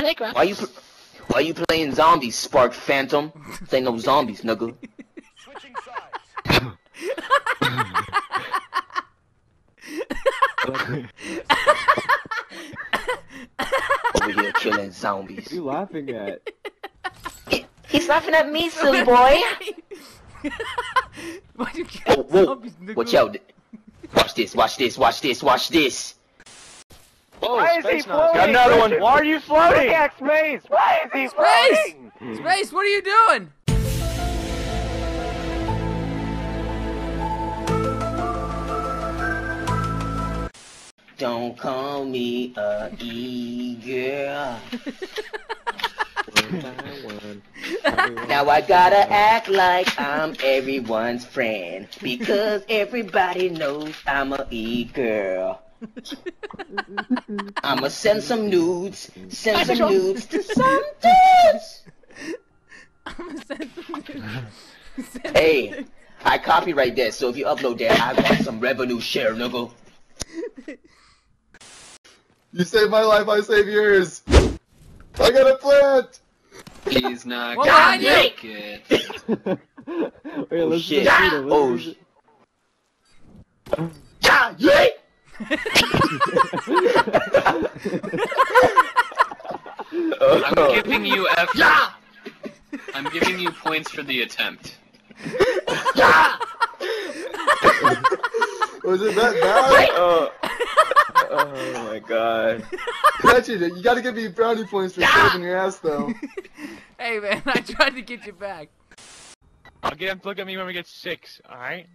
I like rap. Why you pl- why you playing zombies, Spark Phantom? This ain't no zombies, nigga. Switching sides. Over here killing zombies. What are you laughing at? He's laughing at me, silly boy. Why'd you kill Whoa, whoa. zombies, nigga? Watch out. Watch this, watch this, watch this, watch this. Oh, Why is he floating? Got another one. Why are you floating? Pickaxe Maze! Why is he Space! floating? Space, what are you doing? Don't call me a e-girl. One by one. Now I gotta act like I'm everyone's friend because everybody knows I'm a e-girl. I'ma send some nudes, send some nudes to some dudes. I'm gonna send some Send Hey, I copyright that, so if you upload that, I want some revenue share, nigga. You saved my life, I save yours. I got a plant. He's not What gonna behind make it. Wait, let's oh, shit. just. Oh, Let's sh- just- Ja, yeah. I'm giving you effort. I'm giving you points for the attempt. Was it that bad? Oh. oh my god. Wretched, you gotta give me brownie points for saving your ass, though. Hey man, I tried to get you back. I'll get him to look at me when we get six, alright?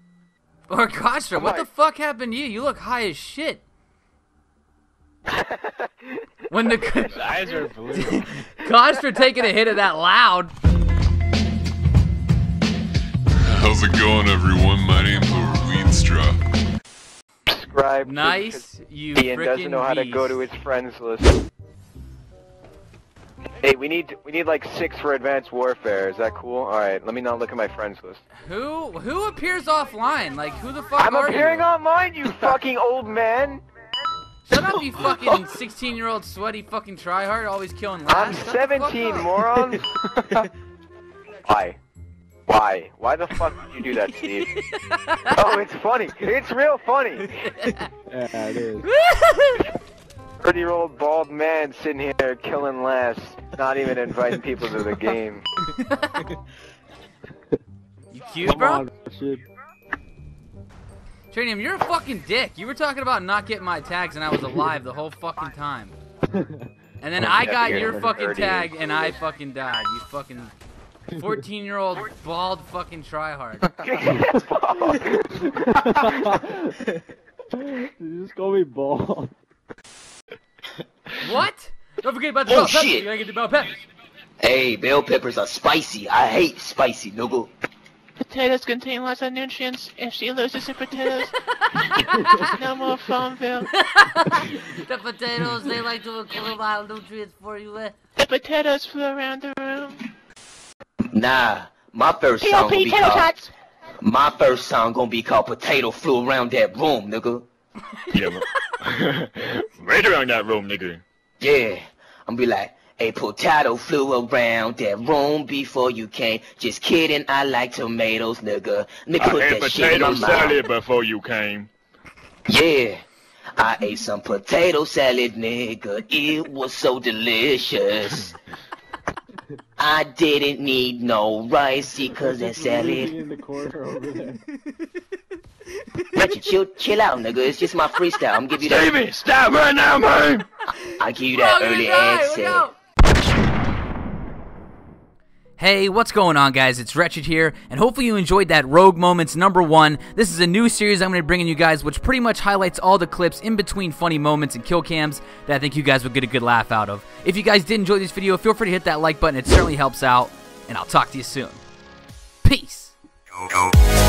OrCodstra, what the fuck happened to you? You look high as shit. When the His eyes are blue. Kostra taking a hit of that loud. How's it going, everyone? My name's Weedstraw. Subscribe. Nice, you Ian doesn't know how to go to his friends list. Hey, we need we need like six for Advanced Warfare. Is that cool? All right, let me not look at my friends list. Who who appears offline? Like who the fuck I'm are appearing you? online, you fucking old man. Shut up, you fucking 16 year old sweaty fucking tryhard, always killing I'm last. Shut the fuck 17, up. moron. Why? Why? Why the fuck did you do that, Steve? oh, it's funny. It's real funny. Yeah, it is. 30 year old bald man sitting here killing less, not even inviting people to the game. You cute, Come bro? on, shit. Tranium, you're a fucking dick. You were talking about not getting my tags, and I was alive the whole fucking time. And then I got your fucking tag, and I fucking died. You fucking 14 year old bald fucking tryhard. you just call me bald. What? Don't forget about the Oh, bell peppers. shit. You gotta get the bell peppers. Hey, bell peppers are spicy. I hate spicy, nigga. Potatoes contain lots of nutrients. If she loses her potatoes, no more Farmville. the potatoes, they like to include a lot of nutrients for you. Eh? The potatoes flew around the room. Nah, my first song POP gonna be tater called. tots. My first song gonna be called "Potato Flew Around That Room," nigga. yeah, right around that room, nigga. Yeah, I'm be like, a potato flew around that room before you came. Just kidding, I like tomatoes, nigga. Nigga, I put had that shit in my potato mouth. salad before you came. Yeah, I ate some potato salad, nigga. It was so delicious. I didn't need no rice because that salad. in the corner over there. Richard, chill, chill out, nigga. It's just my freestyle. I'm giving you that. Stevie, stop right now, man! I give you that early you die. Look accent. out. Hey, what's going on, guys? It's Wretched here, and hopefully you enjoyed that Rogue Moments number one. This is a new series I'm going to be bringing you guys, which pretty much highlights all the clips in between funny moments and kill cams that I think you guys would get a good laugh out of. If you guys did enjoy this video, feel free to hit that like button. It certainly helps out, and I'll talk to you soon. Peace. Go, go.